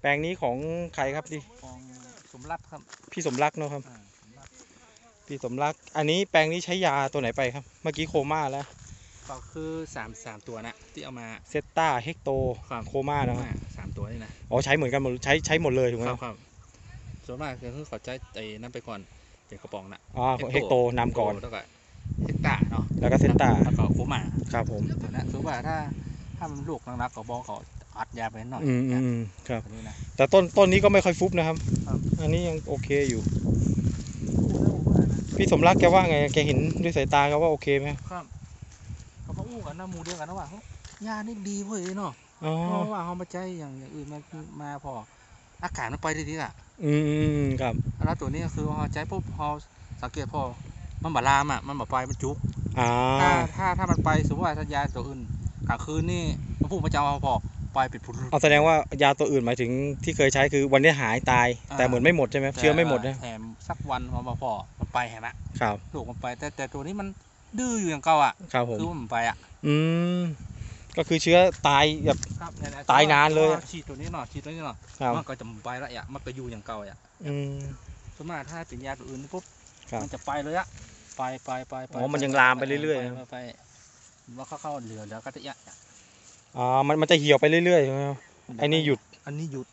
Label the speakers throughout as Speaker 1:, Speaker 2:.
Speaker 1: แปลงนี้ของใครครับที่
Speaker 2: ของสมรักครับ
Speaker 1: พี่สมรักเนาะครับ
Speaker 2: อ่าสมรัก
Speaker 1: พี่สมรัก อันนี้แปลงนี้ใช้ยาตัวไหนไปครับ เมื่อกี้โคม่าแล้ว
Speaker 2: ก็คือสามสามตัวนะที่เอามา
Speaker 1: เซตตาเฮกโต
Speaker 2: ครับ
Speaker 1: โคม่านะครับ
Speaker 2: อ่าสามตัวนี่นะ
Speaker 1: อ๋อใช้เหมือนกันหมดใช้ใช้หมดเลยถูกไหม
Speaker 2: ครับครับส่วนมากก็คือเขาใช้ไอ้นั่นไปก่อนเดี๋ยวกระป๋องน่ะ
Speaker 1: อ๋อเฮกโตนำก่อน
Speaker 2: แล้วก็เฮกตาเนาะ
Speaker 1: แล้วก็เซตตา
Speaker 2: แล้วก็โคม่า
Speaker 1: ครับผม
Speaker 2: ตัวนั้นส่วนมากถ้าถ้ามันลูกนักๆก็บอกเขา อัดยาไปหน่อย
Speaker 1: อืมอืมอืมครับ
Speaker 2: ตัวนี้นะ
Speaker 1: แต่ต้นต้นนี้ก็ไม่ค่อยฟุบนะครับ
Speaker 2: ครับ
Speaker 1: อันนี้ยังโอเคอยู่ พี่สมรักแกว่าไง แกเห็นด้วยสายตาเขาว่าโอเคไหม
Speaker 2: ครับเขาก็อู้กันนะหมูเดียวกันนะว่าเฮ้ยยานี่ดีเว้ยเนาะ
Speaker 1: อ๋อ
Speaker 2: เพราะว่าเขามาใจอย่างอย่างอื่นมามาพอ อากาศมันไปดีๆอะ
Speaker 1: อืมอืมอืมครับ
Speaker 2: แล้วตัวนี้ก็คือพอใจปุ๊บพอสังเกตพอ มันบาลามอะมันบาไปมันจุก
Speaker 1: อ่า
Speaker 2: ถ้าถ้าถ้ามันไปสมมติว่าถ้ายาตัวอื่นกลางคืนนี่มันพูดมาจะเอาพอ ไปปิดผุด
Speaker 1: เอาแสดงว่ายาตัวอื่นหมายถึงที่เคยใช้คือวันนี้หายตาย
Speaker 2: อ่า
Speaker 1: แต่เหมือนไม่หมดใช่ไหมเชื้อไม่หมดนะ
Speaker 2: แถมสักวันพอมาพอมันไปเห็นไหม
Speaker 1: ครับ
Speaker 2: ลูกมันไปแต่แต่ตัวนี้มันดื้ออยู่อย่างเก่าอะ
Speaker 1: ครับผม
Speaker 2: คือว่ามันไปอะ
Speaker 1: อืมก็คือเชื้อตายแบบ
Speaker 2: ครับเๆ
Speaker 1: ตายนานเลย
Speaker 2: พอฉีดตัวนี้หน่อยฉีดตัวนี้หน่อย
Speaker 1: ครับ
Speaker 2: มันก็จะไปละอะมันก็อยู่อย่างเก่าอะ
Speaker 1: อืม
Speaker 2: ส่วนมากถ้าเป็นยาตัวอื่นปุ๊บ
Speaker 1: ครับ
Speaker 2: มันจะไปเลยอะไปไปไปไป
Speaker 1: อ๋อมันยังลามไปเรื่อยๆ
Speaker 2: ไป
Speaker 1: นะ
Speaker 2: ไปไปว่าเข้าเข้าเหลือแล้วก็จะยะ
Speaker 1: อ๋อมันมันจะเหี่ยวไปเรื่อยๆใช่ไหมครับไอ้นี่หยุด
Speaker 2: อันนี้หยุด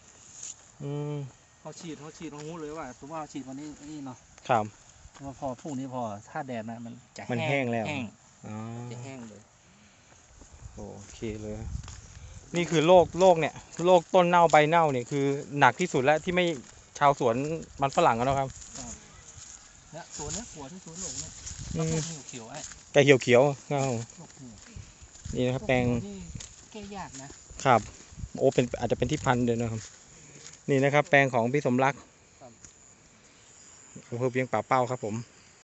Speaker 1: อืม
Speaker 2: เขาฉีดเขาฉีดเขารู้เลยว่าสมมติว่าฉีดวันนี้นี่เนาะ
Speaker 1: ครับ
Speaker 2: ว่าพอพรุ่งนี้พอถ้าแดดนะมันจะ
Speaker 1: มันแห้งแล้ว
Speaker 2: แห้ง
Speaker 1: อ๋อ
Speaker 2: จะแห้งเลย
Speaker 1: โอเคเลย นี่คือโรคโรคเนี่ยโรคต้นเน่าใบเน่าเนี่ยคือหนักที่สุดแล้วที่ไม่ชาวสวนมันฝรั่งกันนะครับ
Speaker 2: เนี่ยตัวเนี้ยหัวที่สวนหลงเนี่ย
Speaker 1: อื
Speaker 2: แล้ว
Speaker 1: ม
Speaker 2: พวกหิวเขียวไอ้
Speaker 1: แต่เขียวเขียวๆเงา
Speaker 2: พวกหิว
Speaker 1: นี่นะครับแปลง
Speaker 2: นี่ แก้ยากนะครับ
Speaker 1: โอ้เป็นอาจจะเป็นที่พันธุ์เดียวนะครับ นี่นะครับ แปลงของพี่สมรัก
Speaker 2: ครับ
Speaker 1: อำเภอเพียงป่าเป้าครับผม